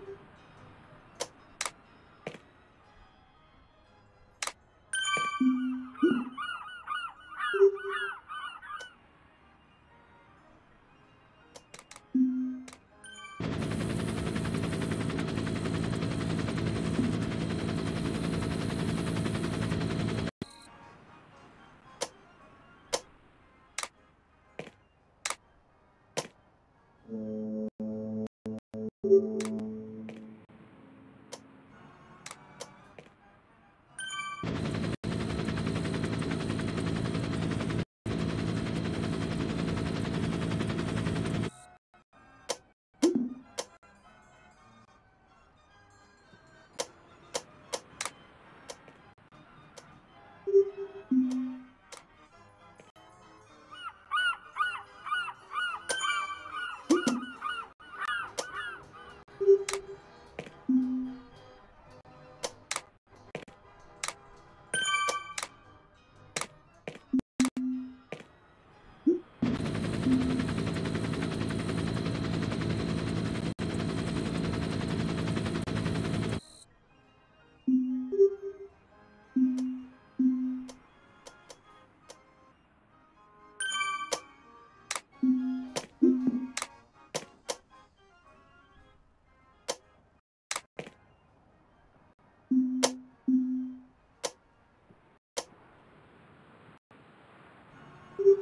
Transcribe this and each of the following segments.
good.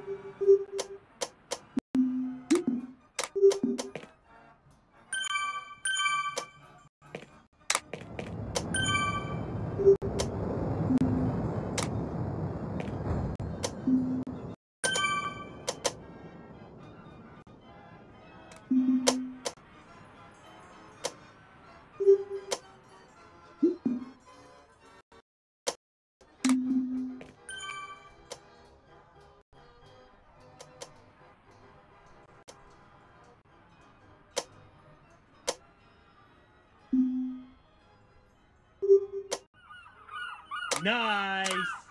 Thank mm -hmm. you. Nice.